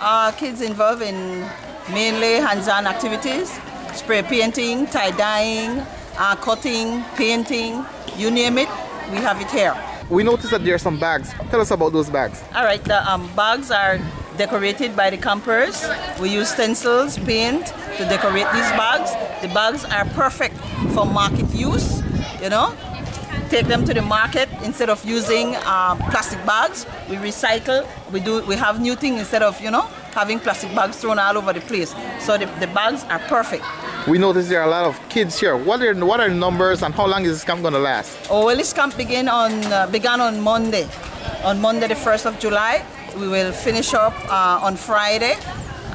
Uh, kids involved in mainly hands-on activities, spray painting, tie-dyeing, uh, cutting, painting, you name it, we have it here. We noticed that there are some bags. Tell us about those bags. All right, the um, bags are decorated by the campers. We use stencils, paint to decorate these bags. The bags are perfect for market use, you know. Take them to the market instead of using uh, plastic bags. We recycle. We do. We have new things instead of you know having plastic bags thrown all over the place. So the, the bags are perfect. We notice there are a lot of kids here. What are what are the numbers and how long is this camp going to last? Oh well, this camp begin on uh, began on Monday, on Monday the first of July. We will finish up uh, on Friday.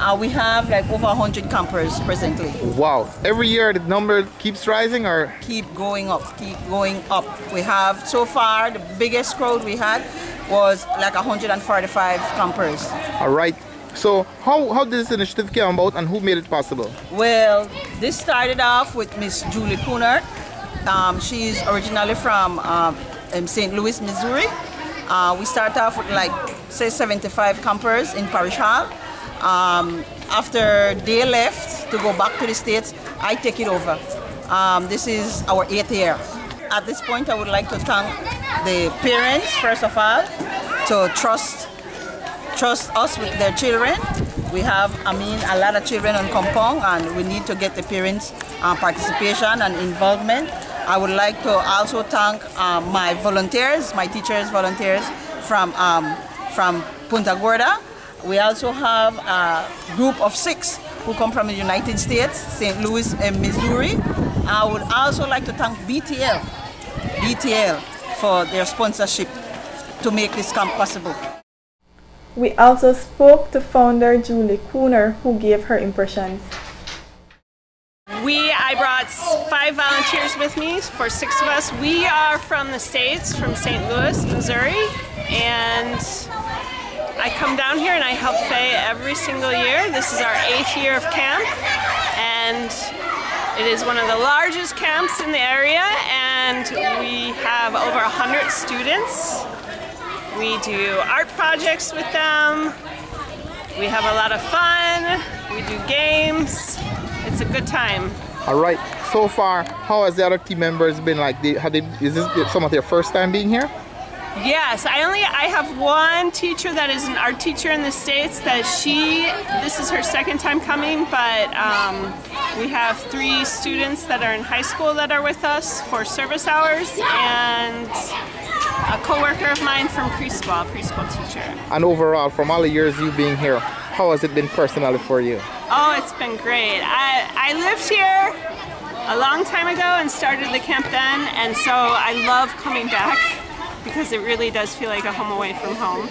Uh, we have like over 100 campers presently. Wow. Every year the number keeps rising or? Keep going up, keep going up. We have, so far, the biggest crowd we had was like 145 campers. All right. So how, how did this initiative come about and who made it possible? Well, this started off with Miss Julie Coonert. Um, she's originally from um, St. Louis, Missouri. Uh, we started off with like, say, 75 campers in Parish Hall. Um, after they left to go back to the States, I take it over. Um, this is our eighth year. At this point, I would like to thank the parents, first of all, to trust, trust us with their children. We have, I mean, a lot of children on compound and we need to get the parents' uh, participation and involvement. I would like to also thank uh, my volunteers, my teachers, volunteers from, um, from Punta Gorda. We also have a group of six who come from the United States, St. Louis and Missouri. I would also like to thank BTL, BTL for their sponsorship to make this camp possible. We also spoke to founder Julie Cooner who gave her impressions. We, I brought five volunteers with me for six of us. We are from the States, from St. Louis, Missouri, and I come down here and I help Faye every single year. This is our eighth year of camp, and it is one of the largest camps in the area, and we have over 100 students. We do art projects with them. We have a lot of fun. We do games. It's a good time. All right. So far, how has the other team members been? Like, have they, is this some of their first time being here? Yes, I only I have one teacher that is an art teacher in the states that she this is her second time coming, but um, we have three students that are in high school that are with us for service hours and a co-worker of mine from preschool, preschool teacher. And overall, from all the years you being here, how has it been personally for you? Oh, it's been great. I, I lived here a long time ago and started the camp then, and so I love coming back because it really does feel like a home away from home.